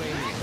training.